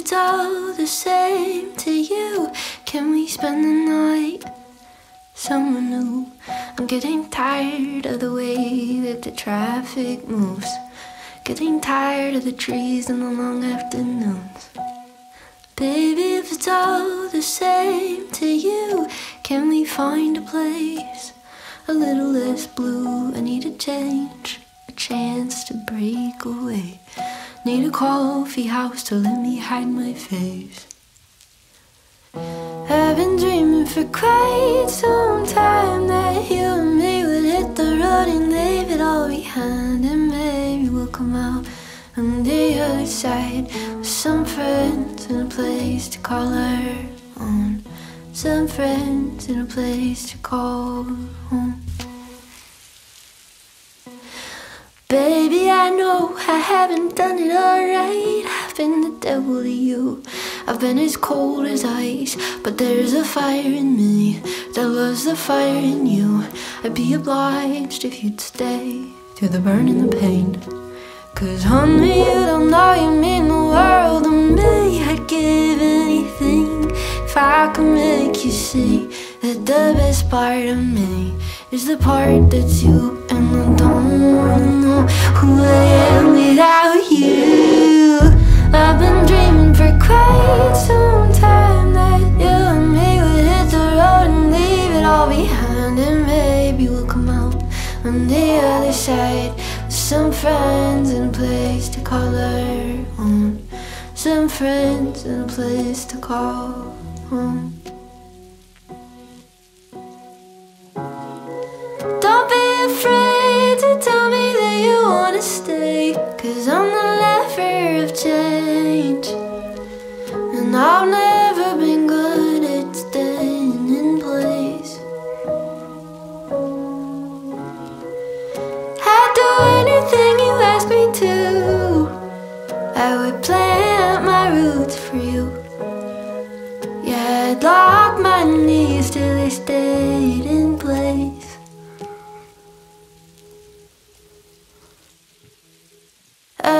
it's all the same to you, can we spend the night somewhere new? I'm getting tired of the way that the traffic moves. Getting tired of the trees in the long afternoons. Baby, if it's all the same to you, can we find a place a little less blue? I need a change, a chance to break away. Need a coffee house to let me hide my face. I've been dreaming for quite some time that you and me would hit the road and leave it all behind, and maybe we'll come out on the other side with some friends and a place to call our own. Some friends and a place to call home. I know I haven't done it alright. I've been the devil to you. I've been as cold as ice, but there's a fire in me that loves the fire in you. I'd be obliged if you'd stay through the burn and the pain. Cause honey, you don't know you mean the world to me. I'd give anything if I could make you see that the best part of me is the part that's you. And I who I am without you. I've been dreaming for quite some time that you and me would hit the road and leave it all behind. And maybe we'll come out on the other side with some friends and a place to call our own. Some friends and a place to call home. You. Cause I'm the lever of change. And I've never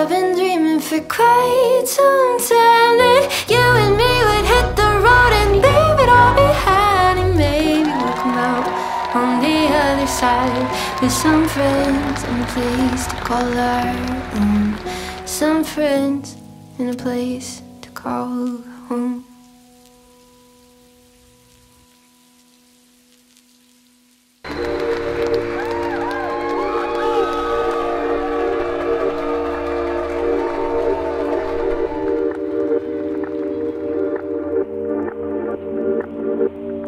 I've been dreaming for quite some time that you and me would hit the road and leave it all behind. And maybe we'll come out on the other side with some friends and a place to call our own. Some friends and a place to call home. So I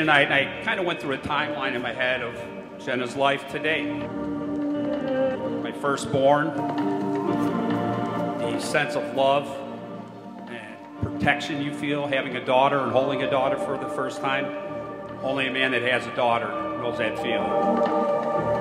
tonight, and I kind of went through a timeline in my head of Jenna's life today. My firstborn, the sense of love and protection you feel having a daughter and holding a daughter for the first time. Only a man that has a daughter knows that feeling.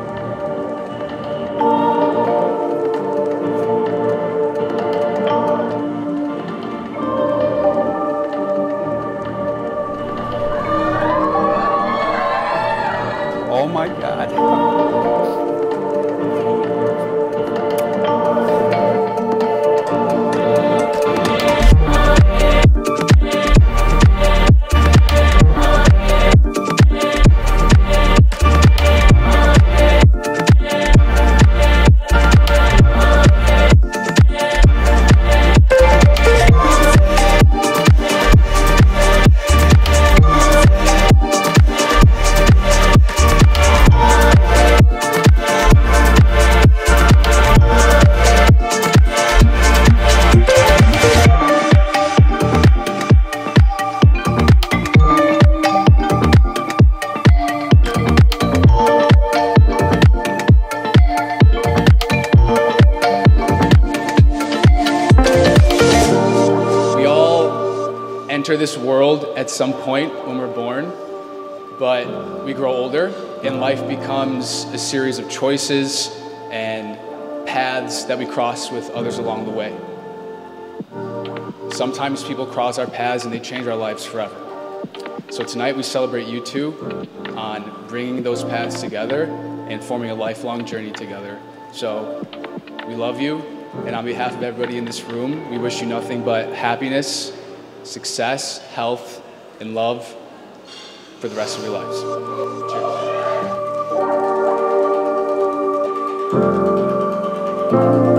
Enter this world at some point when we're born, but we grow older and life becomes a series of choices and paths that we cross with others along the way. Sometimes people cross our paths and they change our lives forever. So tonight we celebrate you two on bringing those paths together and forming a lifelong journey together. So we love you, and on behalf of everybody in this room, we wish you nothing but happiness, success, health, and love for the rest of your lives. Cheers.